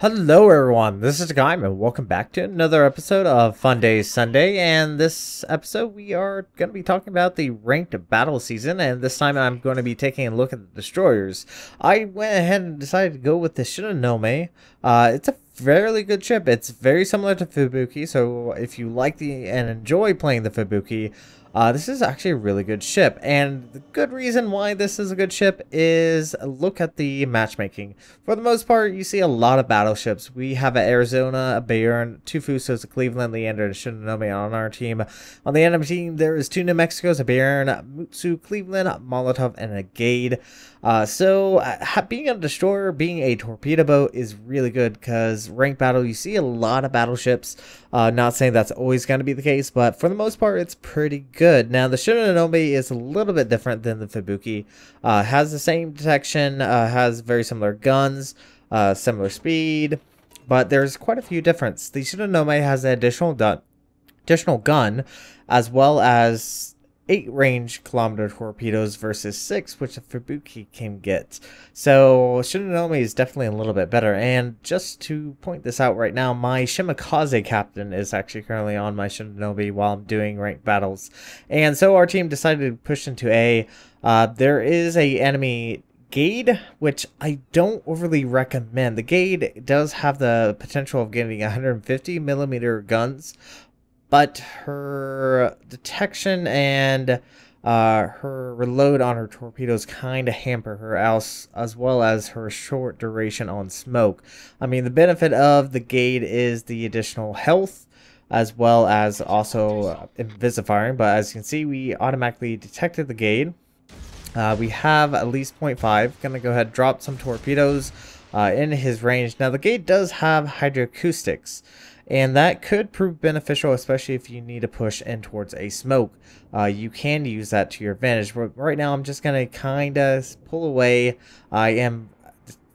Hello everyone, this is Hakaym and welcome back to another episode of Funday Sunday and this episode we are going to be talking about the ranked battle season and this time I'm going to be taking a look at the destroyers. I went ahead and decided to go with the Shinonome. Uh, it's a fairly good ship. It's very similar to Fubuki so if you like the and enjoy playing the Fubuki, uh, this is actually a really good ship, and the good reason why this is a good ship is look at the matchmaking. For the most part, you see a lot of battleships. We have an Arizona, a Bayern, two Fusos, a Cleveland, Leander, and Shinonome on our team. On the enemy team, there is two New Mexicos, a Bayern, Mutsu, Cleveland, Molotov, and a Gaede. Uh, so, uh, being a destroyer, being a torpedo boat is really good because rank battle, you see a lot of battleships. Uh, not saying that's always going to be the case, but for the most part, it's pretty good. Now, the Shinonome is a little bit different than the Fubuki. Uh, has the same detection, uh, has very similar guns, uh, similar speed, but there's quite a few differences. The Shinonome has an additional, additional gun, as well as 8 range kilometer torpedoes versus 6, which the Fubuki can get. So Shinonome is definitely a little bit better. And just to point this out right now, my Shimakaze captain is actually currently on my Shinonome while I'm doing ranked battles. And so our team decided to push into A. Uh, there is a enemy Gaede, which I don't overly recommend. The Gaede does have the potential of getting 150 millimeter guns, but her detection and uh, her reload on her torpedoes kind of hamper her as, as well as her short duration on smoke. I mean, the benefit of the Gaede is the additional health as well as also uh, invisifiring, but as you can see, we automatically detected the Gaede. Uh, we have at least 0.5. Gonna go ahead drop some torpedoes uh, in his range. Now, the Gaede does have hydroacoustics. And that could prove beneficial, especially if you need to push in towards a smoke. Uh, you can use that to your advantage. But right now, I'm just going to kind of pull away. I am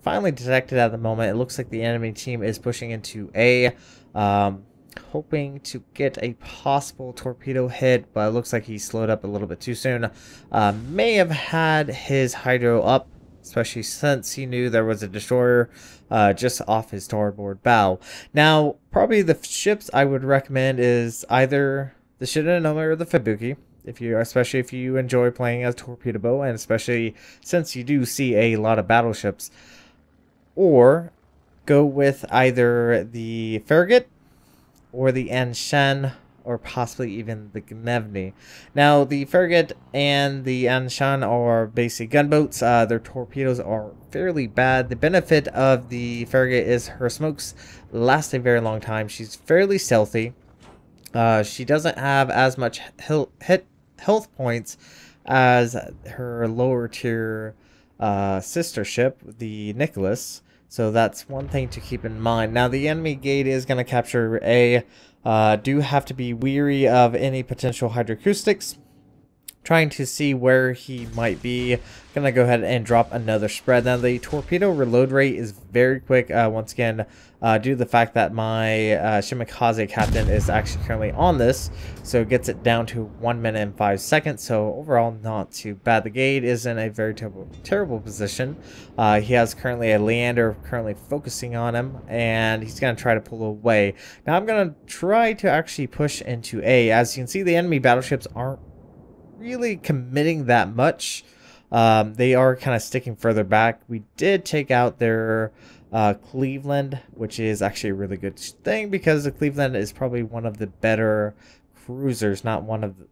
finally detected at the moment. It looks like the enemy team is pushing into A. Um, hoping to get a possible torpedo hit, but it looks like he slowed up a little bit too soon. Uh, may have had his hydro up especially since he knew there was a destroyer uh, just off his starboard bow. Now, probably the ships I would recommend is either the Shinonome or the Fubuki, if you, especially if you enjoy playing as torpedo bow, and especially since you do see a lot of battleships, or go with either the Farragut or the Anshan or possibly even the Gnevny. Now, the Farragut and the Anshan are basic gunboats. Uh, their torpedoes are fairly bad. The benefit of the Farragut is her smokes last a very long time. She's fairly stealthy. Uh, she doesn't have as much hit health points as her lower tier uh, sister ship, the Nicholas. So that's one thing to keep in mind. Now, the enemy Gaede is going to capture A. Uh, do have to be weary of any potential hydroacoustics. Trying to see where he might be. Gonna go ahead and drop another spread. Now the torpedo reload rate is very quick. Uh, once again, uh, due to the fact that my uh, Shimakaze captain is actually currently on this. So it gets it down to 1 minute and 5 seconds. So overall, not too bad. The Gaede is in a very terrible, terrible position. Uh, he has currently a Leander currently focusing on him. And he's to try to pull away. Now I'm to try to actually push into A. As you can see, the enemy battleships aren't really committing that much. Um, they are kind of sticking further back. We did take out their uh, Cleveland, which is actually a really good thing because the Cleveland is probably one of the better cruisers, not one of the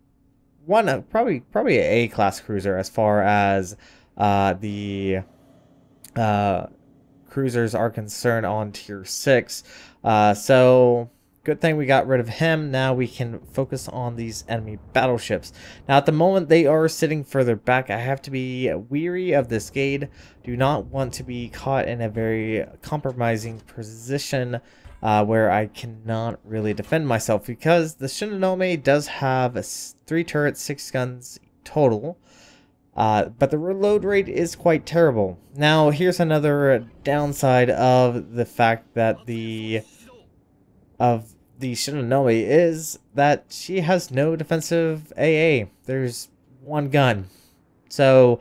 one of probably probably a class cruiser as far as uh, the uh, cruisers are concerned on tier six. Uh, so Good thing we got rid of him. Now we can focus on these enemy battleships. Now at the moment they are sitting further back. I have to be weary of this Gaede. Do not want to be caught in a very compromising position uh, where I cannot really defend myself because the Shinonome does have three turrets, six guns total. Uh, but the reload rate is quite terrible. Now, here's another downside of the fact that the of the Shinonome is that she has no defensive AA. There's one gun. So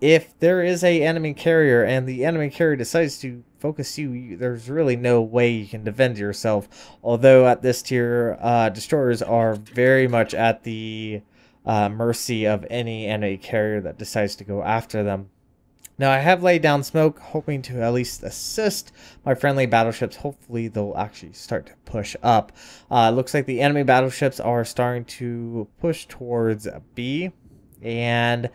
if there is a enemy carrier and the enemy carrier decides to focus you, you there's really no way you can defend yourself. Although at this tier, uh, destroyers are very much at the uh, mercy of any enemy carrier that decides to go after them. Now I have laid down smoke, hoping to at least assist my friendly battleships. Hopefully they'll actually start to push up. Uh, looks like the enemy battleships are starting to push towards B. And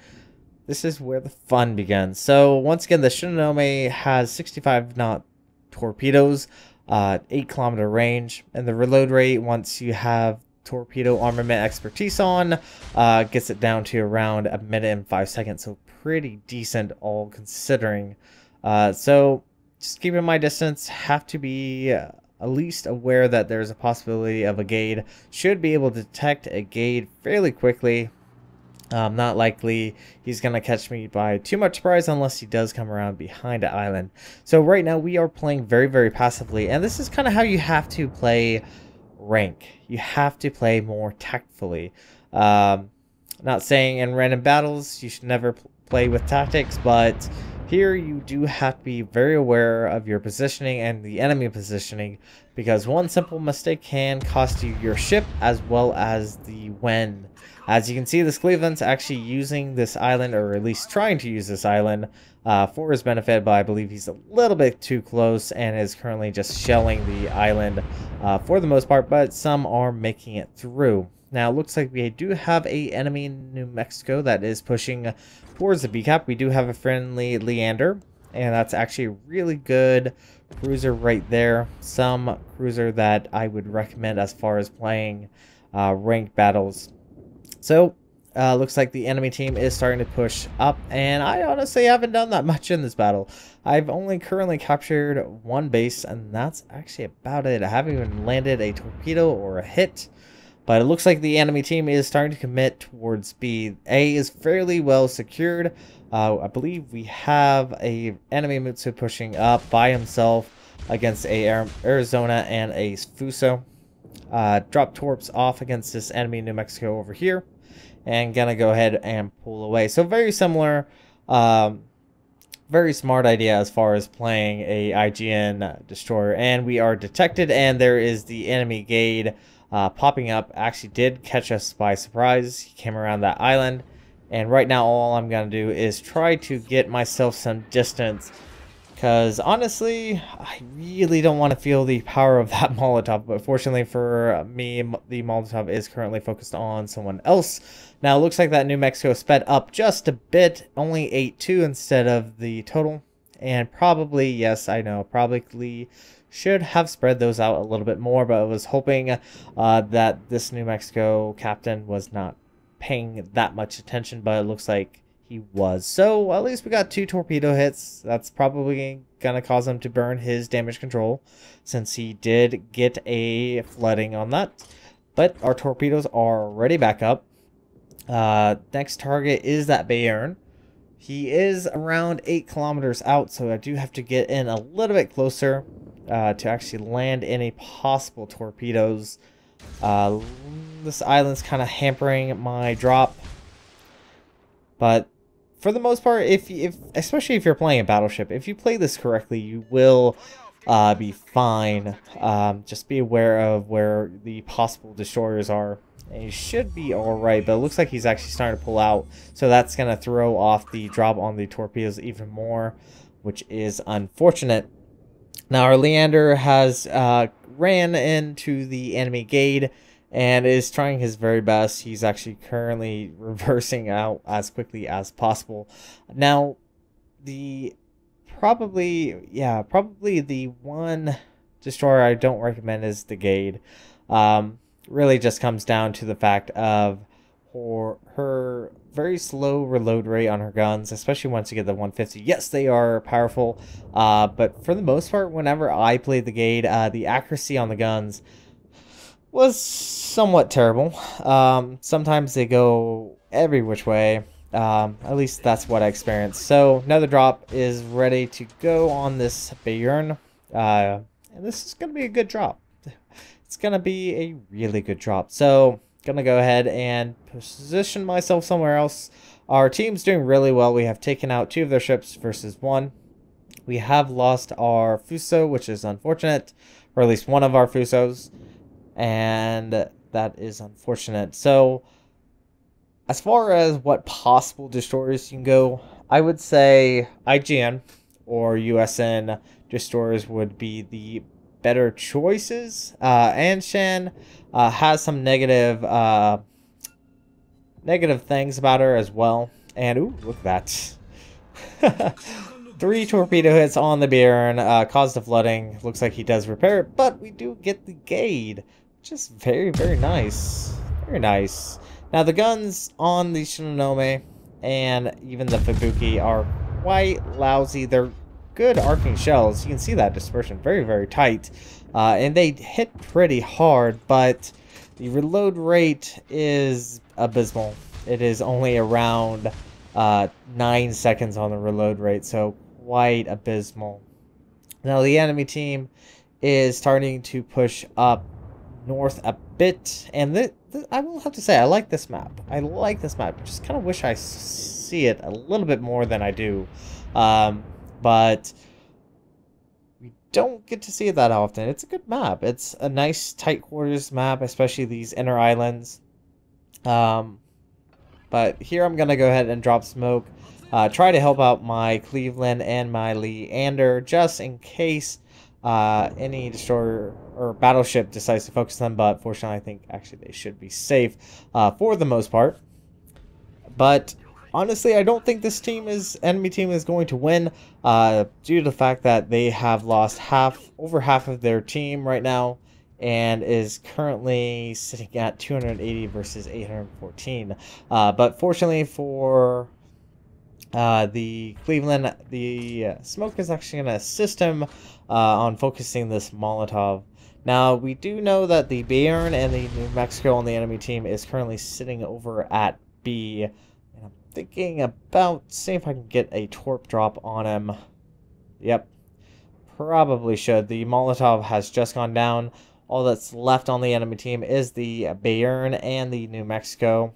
this is where the fun begins. So once again, the Shinonome has 65 knot torpedoes, uh, 8 kilometer range, and the reload rate once you have torpedo armament expertise on uh, gets it down to around a minute and 5 seconds. So pretty decent all considering. Uh, so just keeping my distance, have to be uh, at least aware that there's a possibility of a Gaede. Should be able to detect a Gaede fairly quickly um, not likely he's going to catch me by too much surprise unless he does come around behind an island. So right now we are playing very, very passively. And this is kind of how you have to play rank. You have to play more tactfully. Um, not saying in random battles you should never play with tactics, but here you do have to be very aware of your positioning and the enemy positioning because one simple mistake can cost you your ship as well as the when as you can see, this Cleveland's actually using this island, or at least trying to use this island, uh, for his benefit, but I believe he's a little bit too close and is currently just shelling the island uh, for the most part, but some are making it through. Now, it looks like we do have a enemy in New Mexico that is pushing towards the B-cap. We do have a friendly Leander, and that's actually a really good cruiser right there. Some cruiser that I would recommend as far as playing uh, ranked battles so, uh, looks like the enemy team is starting to push up, and I honestly haven't done that much in this battle. I've only currently captured one base, and that's actually about it. I haven't even landed a torpedo or a hit, but it looks like the enemy team is starting to commit towards B. A is fairly well secured. Uh, I believe we have a enemy Mutsu pushing up by himself against a Arizona and a Fuso. Uh, drop torps off against this enemy New Mexico over here and gonna go ahead and pull away. So very similar, um, very smart idea as far as playing a IJN destroyer. And we are detected and there is the enemy Gaede uh, popping up. Actually did catch us by surprise. He came around that island. And right now all I'm gonna do is try to get myself some distance because honestly, I really don't want to feel the power of that Molotov. But fortunately for me, the Molotov is currently focused on someone else. Now, it looks like that New Mexico sped up just a bit, only 8-2 instead of the total. And probably, yes, I know, probably should have spread those out a little bit more. But I was hoping uh, that this New Mexico captain was not paying that much attention. But it looks like he was. So at least we got two torpedo hits. That's probably going to cause him to burn his damage control since he did get a flooding on that. But our torpedoes are ready back up. Uh, next target is that Bayern. He is around 8 kilometers out, so I do have to get in a little bit closer uh, to actually land any possible torpedoes. Uh, this island's kind of hampering my drop. But for the most part, if if especially if you're playing a battleship, if you play this correctly, you will uh, be fine. Um, just be aware of where the possible destroyers are. And you should be alright, but it looks like he's actually starting to pull out. So that's going to throw off the drop on the torpedoes even more, which is unfortunate. Now our Leander has uh, ran into the enemy Gaede and is trying his very best. He's actually currently reversing out as quickly as possible. Now, the probably, yeah, probably the one destroyer I don't recommend is the Gaede. Um, really just comes down to the fact of her, her very slow reload rate on her guns, especially once you get the 150. Yes, they are powerful, uh, but for the most part, whenever I played the Gaede, uh, the accuracy on the guns was somewhat terrible. Um, sometimes they go every which way. Um, at least that's what I experienced. So another drop is ready to go on this Bayern. Uh, and this is going to be a good drop. It's going to be a really good drop. So to go ahead and position myself somewhere else. our team's doing really well. We have taken out two of their ships versus one. We have lost our Fuso, which is unfortunate, or at least one of our Fusos, and that is unfortunate. So, as far as what possible destroyers you can go, I would say IJN or USN destroyers would be the better choices. Uh, Anshan uh, has some negative uh, negative things about her as well. And ooh, look at that. Three torpedo hits on the Bayern, uh, caused the flooding. Looks like he does repair it, but we do get the Gaede, which is very, very nice. Very nice. Now, the guns on the Shinonome and even the Fubuki are quite lousy. They're good arcing shells. You can see that dispersion very, very tight. Uh, and they hit pretty hard, but the reload rate is abysmal. It is only around uh, 9 seconds on the reload rate, so quite abysmal. Now, the enemy team is starting to push up north a bit, and th th I will have to say, I like this map. I like this map. Just kind of wish I see it a little bit more than I do. Um, but we don't get to see it that often. It's a good map. It's a nice tight quarters map, especially these inner islands. Um, but here I'm going to go ahead and drop smoke. Uh, try to help out my Cleveland and my Leander just in case uh, any destroyer or battleship decides to focus them. But fortunately, I think actually they should be safe uh, for the most part. But honestly, I don't think this team is enemy team is going to win uh, due to the fact that they have lost half over half of their team right now and is currently sitting at 280 versus 814. Uh, but fortunately for uh, the Cleveland, the smoke is actually going to assist him uh, on focusing this Molotov. Now, we do know that the Bayern and the New Mexico on the enemy team is currently sitting over at B. Thinking about seeing if I can get a torp drop on him. Yep. Probably should. The Molotov has just gone down. All that's left on the enemy team is the Bayern and the New Mexico.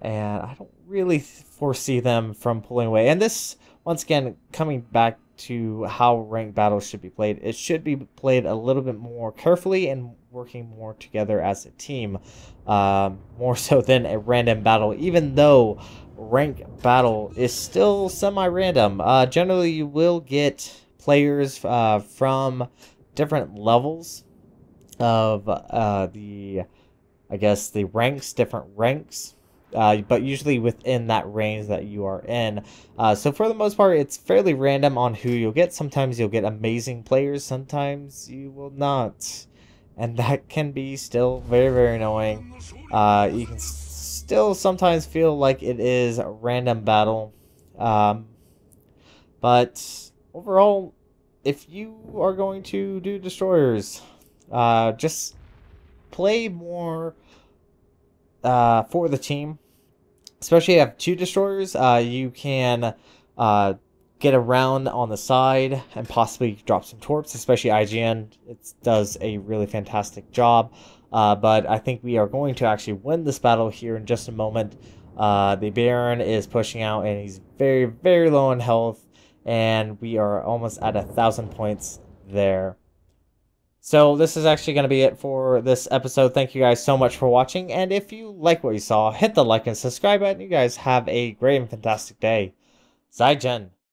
And I don't really foresee them from pulling away. And this, once again, coming back to how ranked battles should be played, it should be played a little bit more carefully and working more together as a team, um, more so than a random battle, even though rank battle is still semi-random. Uh, generally, you will get players uh, from different levels of uh, the, I guess, the ranks, different ranks uh, but usually within that range that you are in. Uh, so for the most part, it's fairly random on who you'll get. Sometimes you'll get amazing players, sometimes you will not. And that can be still very, very annoying. Uh, you can still sometimes feel like it is a random battle. Um, but overall, if you are going to do destroyers, uh, just play more uh, for the team especially if you have two destroyers, uh, you can uh, get around on the side and possibly drop some torps, especially IJN. It does a really fantastic job. Uh, but I think we are going to actually win this battle here in just a moment. Uh, the Bayern is pushing out and he's very, very low in health. And we are almost at a thousand points there. So this is actually going to be it for this episode. Thank you guys so much for watching. And if you like what you saw, hit the like and subscribe button. You guys have a great and fantastic day. Zaijian.